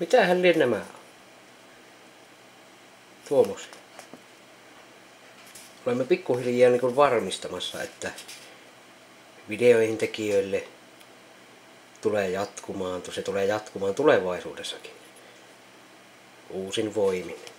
Mitähän lie nämä on? Tuommoisia. Olemme pikkuhiljaa niin varmistamassa, että videoihin tekijöille tulee jatkumaan, se tulee jatkumaan tulevaisuudessakin uusin voimin.